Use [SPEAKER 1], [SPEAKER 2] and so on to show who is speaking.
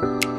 [SPEAKER 1] Bye.